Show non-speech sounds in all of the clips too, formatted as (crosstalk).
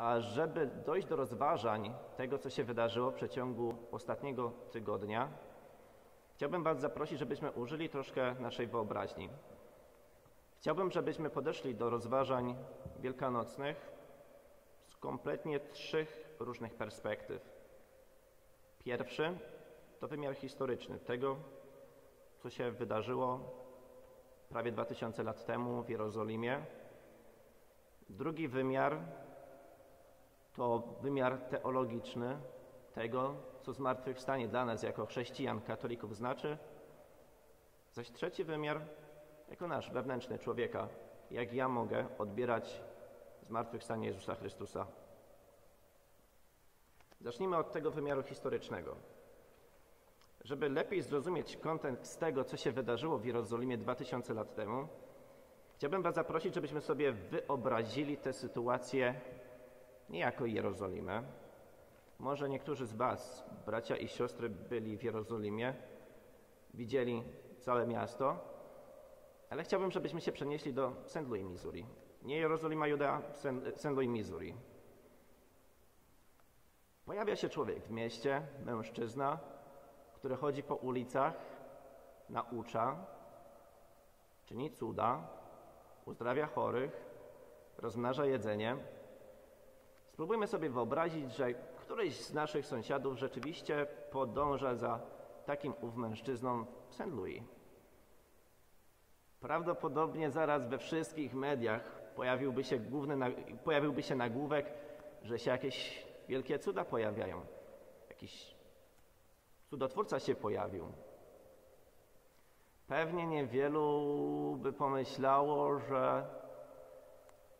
A żeby dojść do rozważań tego, co się wydarzyło w przeciągu ostatniego tygodnia, chciałbym Was zaprosić, żebyśmy użyli troszkę naszej wyobraźni. Chciałbym, żebyśmy podeszli do rozważań wielkanocnych z kompletnie trzech różnych perspektyw. Pierwszy to wymiar historyczny tego, co się wydarzyło prawie 2000 lat temu w Jerozolimie. Drugi wymiar to wymiar teologiczny tego, co zmartwychwstanie dla nas jako chrześcijan, katolików znaczy. Zaś trzeci wymiar jako nasz wewnętrzny człowieka, jak ja mogę odbierać zmartwychwstanie Jezusa Chrystusa. Zacznijmy od tego wymiaru historycznego. Żeby lepiej zrozumieć kontekst tego, co się wydarzyło w Jerozolimie 2000 lat temu, chciałbym Was zaprosić, żebyśmy sobie wyobrazili tę sytuację nie jako Jerozolimę. Może niektórzy z Was, bracia i siostry, byli w Jerozolimie, widzieli całe miasto, ale chciałbym, żebyśmy się przenieśli do St. Louis, Missouri. Nie Jerozolima, Judea, St. Louis, Missouri. Pojawia się człowiek w mieście, mężczyzna, który chodzi po ulicach, naucza, czyni cuda, uzdrawia chorych, rozmnaża jedzenie. Spróbujmy sobie wyobrazić, że któryś z naszych sąsiadów rzeczywiście podąża za takim ów mężczyzną w St. Louis. Prawdopodobnie zaraz we wszystkich mediach pojawiłby się, główny, pojawiłby się nagłówek, że się jakieś wielkie cuda pojawiają. Jakiś cudotwórca się pojawił. Pewnie niewielu by pomyślało, że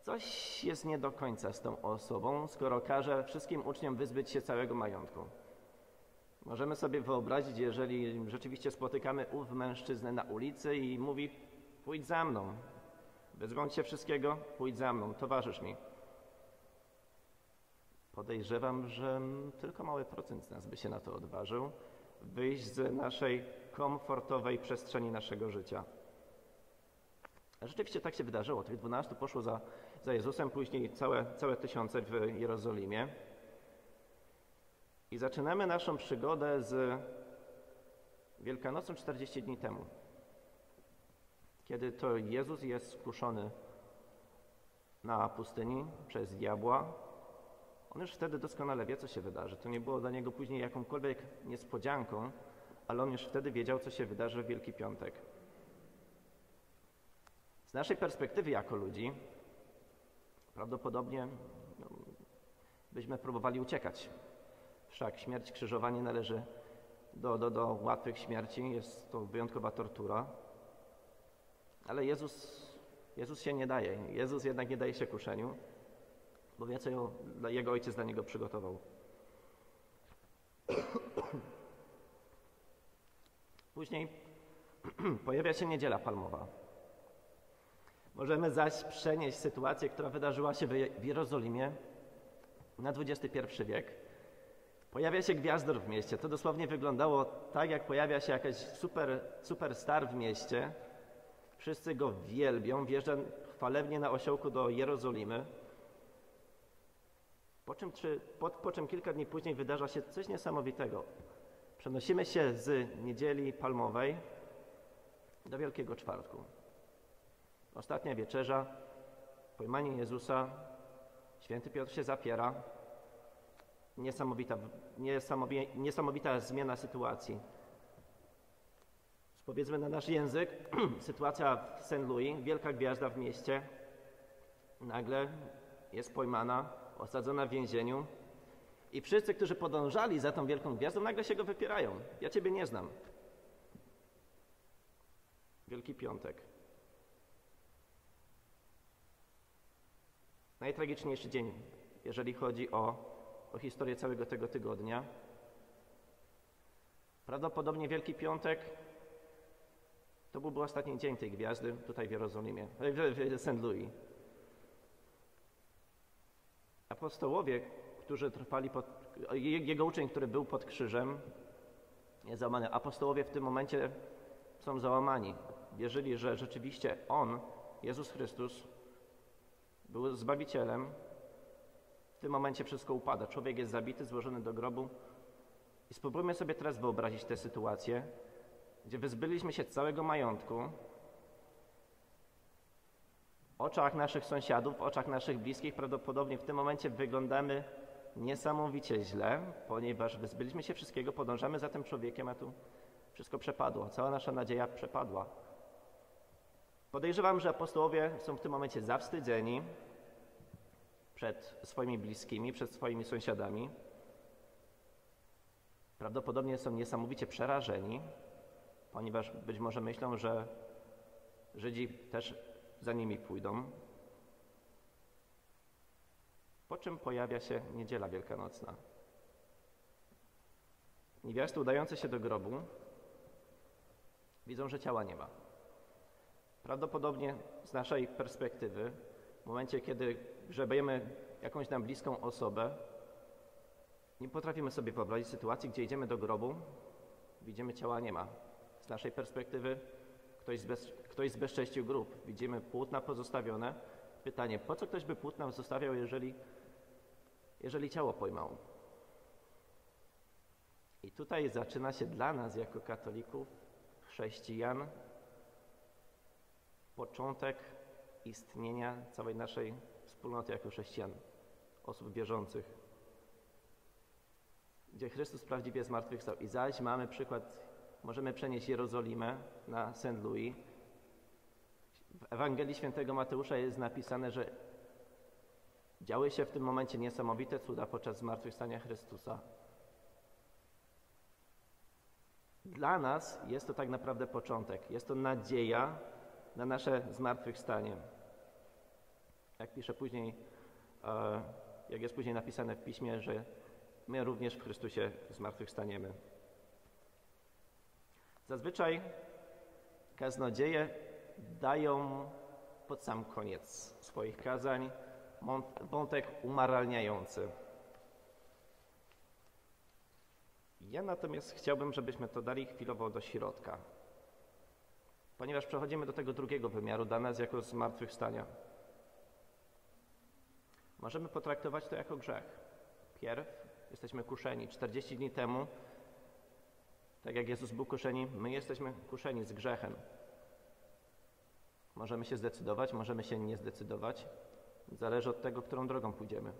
coś jest nie do końca z tą osobą, skoro każe wszystkim uczniom wyzbyć się całego majątku. Możemy sobie wyobrazić, jeżeli rzeczywiście spotykamy ów mężczyznę na ulicy i mówi: Pójdź za mną, wyzwą cię wszystkiego, pójdź za mną, towarzysz mi. Podejrzewam, że tylko mały procent z nas by się na to odważył, wyjść z naszej komfortowej przestrzeni naszego życia. Rzeczywiście tak się wydarzyło. Tych dwunastu poszło za, za Jezusem, później całe, całe tysiące w Jerozolimie. I zaczynamy naszą przygodę z Wielkanocą 40 dni temu, kiedy to Jezus jest skuszony na pustyni przez diabła, on już wtedy doskonale wie, co się wydarzy. To nie było dla niego później jakąkolwiek niespodzianką, ale on już wtedy wiedział, co się wydarzy w Wielki Piątek. Z naszej perspektywy jako ludzi, prawdopodobnie no, byśmy próbowali uciekać. Wszak śmierć krzyżowa nie należy do, do, do łatwych śmierci, jest to wyjątkowa tortura. Ale Jezus, Jezus się nie daje. Jezus jednak nie daje się kuszeniu bo wie, co jego ojciec dla niego przygotował. (clears throat) Później (clears throat) pojawia się niedziela palmowa. Możemy zaś przenieść sytuację, która wydarzyła się w Jerozolimie na XXI wiek. Pojawia się gwiazdor w mieście. To dosłownie wyglądało tak, jak pojawia się jakaś super, superstar w mieście. Wszyscy go wielbią, wjeżdża chwalewnie na osiołku do Jerozolimy. Po czym, czy, po, po czym kilka dni później wydarza się coś niesamowitego. Przenosimy się z niedzieli palmowej do Wielkiego Czwartku. Ostatnia wieczerza, pojmanie Jezusa, święty Piotr się zapiera. Niesamowita, niesamowita, niesamowita zmiana sytuacji. Powiedzmy na nasz język, (clears throat) sytuacja w St. Louis, wielka gwiazda w mieście, nagle jest pojmana, osadzona w więzieniu i wszyscy, którzy podążali za tą wielką gwiazdą, nagle się go wypierają. Ja Ciebie nie znam. Wielki Piątek. Najtragiczniejszy dzień, jeżeli chodzi o, o historię całego tego tygodnia. Prawdopodobnie Wielki Piątek to byłby ostatni dzień tej gwiazdy tutaj w Jerozolimie, w, w St. Louis. Apostołowie, którzy trwali pod, jego uczeń, który był pod krzyżem, jest załamany. Apostołowie w tym momencie są załamani. Wierzyli, że rzeczywiście On, Jezus Chrystus, był Zbawicielem tym momencie wszystko upada. Człowiek jest zabity, złożony do grobu. I spróbujmy sobie teraz wyobrazić tę sytuację, gdzie wyzbyliśmy się całego majątku, w oczach naszych sąsiadów, w oczach naszych bliskich prawdopodobnie w tym momencie wyglądamy niesamowicie źle, ponieważ wyzbyliśmy się wszystkiego, podążamy za tym człowiekiem, a tu wszystko przepadło. Cała nasza nadzieja przepadła. Podejrzewam, że apostołowie są w tym momencie zawstydzeni przed swoimi bliskimi, przed swoimi sąsiadami. Prawdopodobnie są niesamowicie przerażeni, ponieważ być może myślą, że Żydzi też za nimi pójdą. Po czym pojawia się niedziela wielkanocna. Niewiasty udające się do grobu widzą, że ciała nie ma. Prawdopodobnie z naszej perspektywy, w momencie, kiedy grzebujemy jakąś nam bliską osobę, nie potrafimy sobie wyobrazić sytuacji, gdzie idziemy do grobu, widzimy ciała nie ma. Z naszej perspektywy ktoś, zbez, ktoś zbezcześcił grób, widzimy płótna pozostawione. Pytanie, po co ktoś by płótna zostawiał, jeżeli, jeżeli ciało pojmał? I tutaj zaczyna się dla nas jako katolików, chrześcijan, początek istnienia całej naszej wspólnoty jako chrześcijan, osób wierzących, gdzie Chrystus prawdziwie zmartwychwstał. I zaś mamy przykład, możemy przenieść Jerozolimę na St. Louis. W Ewangelii Świętego Mateusza jest napisane, że działy się w tym momencie niesamowite cuda podczas zmartwychwstania Chrystusa. Dla nas jest to tak naprawdę początek. Jest to nadzieja na nasze zmartwychwstanie. Jak pisze później, e, jak jest później napisane w piśmie, że my również w Chrystusie zmartwychwstaniemy. Zazwyczaj kaznodzieje dają pod sam koniec swoich kazań wątek umaralniający. Ja natomiast chciałbym, żebyśmy to dali chwilowo do środka, ponieważ przechodzimy do tego drugiego wymiaru dla nas jako zmartwychwstania. Możemy potraktować to jako grzech. Pierw jesteśmy kuszeni. 40 dni temu, tak jak Jezus był kuszeni, my jesteśmy kuszeni z grzechem. Możemy się zdecydować, możemy się nie zdecydować. Zależy od tego, którą drogą pójdziemy.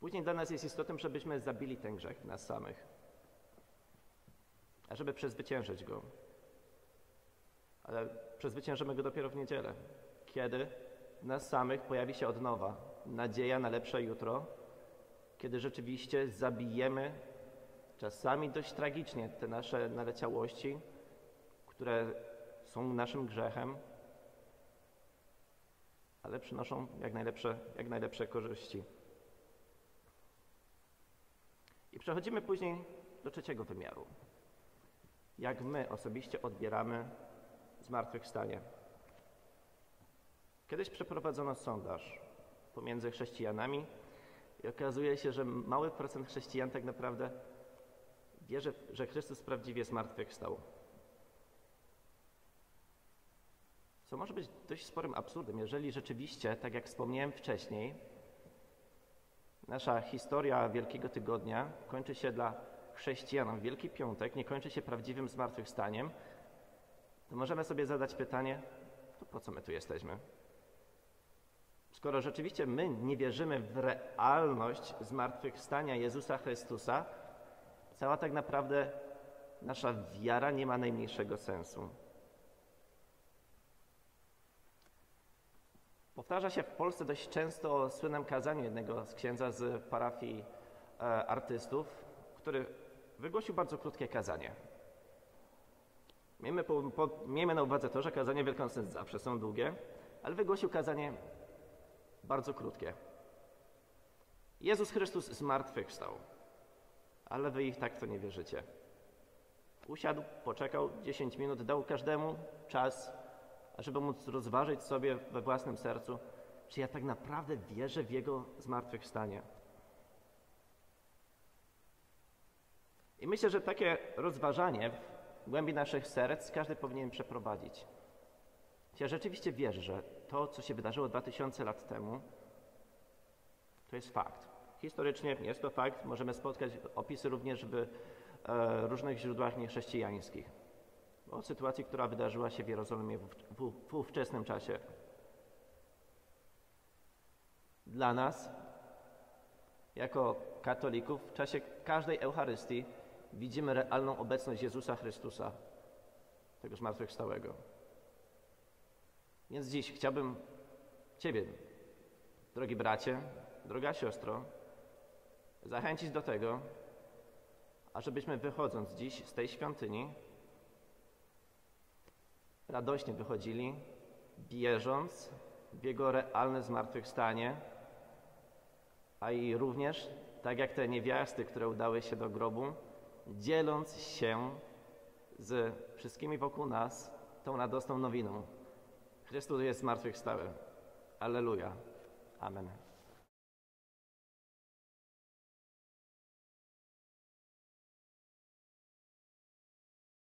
Później dla nas jest istotą, żebyśmy zabili ten grzech w nas samych, żeby przezwyciężyć go. Ale przezwyciężymy go dopiero w niedzielę, kiedy nas samych pojawi się od nowa nadzieja na lepsze jutro, kiedy rzeczywiście zabijemy czasami dość tragicznie te nasze naleciałości, które są naszym grzechem, ale przynoszą jak najlepsze, jak najlepsze korzyści. I przechodzimy później do trzeciego wymiaru. Jak my osobiście odbieramy zmartwychwstanie. Kiedyś przeprowadzono sondaż pomiędzy chrześcijanami i okazuje się, że mały procent chrześcijan tak naprawdę wierzy, że Chrystus prawdziwie zmartwychwstał. Co może być dość sporym absurdem, jeżeli rzeczywiście, tak jak wspomniałem wcześniej, nasza historia Wielkiego Tygodnia kończy się dla chrześcijan, Wielki Piątek nie kończy się prawdziwym zmartwychwstaniem, to możemy sobie zadać pytanie, to po co my tu jesteśmy? Skoro rzeczywiście my nie wierzymy w realność zmartwychwstania Jezusa Chrystusa, cała tak naprawdę nasza wiara nie ma najmniejszego sensu. Powtarza się w Polsce dość często o słynnym kazaniu jednego z księdza z parafii e, artystów, który wygłosił bardzo krótkie kazanie. Miejmy, po, po, miejmy na uwadze to, że kazania wielkanocne zawsze są długie, ale wygłosił kazanie bardzo krótkie. Jezus Chrystus zmartwychwstał, ale wy ich tak to nie wierzycie. Usiadł, poczekał 10 minut, dał każdemu czas, ażeby móc rozważyć sobie we własnym sercu, czy ja tak naprawdę wierzę w Jego zmartwychwstanie. I myślę, że takie rozważanie w głębi naszych serc każdy powinien przeprowadzić. Ja rzeczywiście wierzę, że to, co się wydarzyło 2000 lat temu, To jest fakt. Historycznie jest to fakt. Możemy spotkać opisy również w e, różnych źródłach niechrześcijańskich o sytuacji, która wydarzyła się w Jerozolimie w ówczesnym czasie. Dla nas, jako katolików, w czasie każdej Eucharystii widzimy realną obecność Jezusa Chrystusa, tego zmartwychwstałego. Więc dziś chciałbym Ciebie, drogi bracie, droga siostro, zachęcić do tego, ażebyśmy wychodząc dziś z tej świątyni, radośnie wychodzili, wierząc w Jego realne zmartwychwstanie, a i również, tak jak te niewiasty, które udały się do grobu, dzieląc się z wszystkimi wokół nas tą radosną nowiną. Chrystus jest zmartwychwstały. Alleluja. Amen.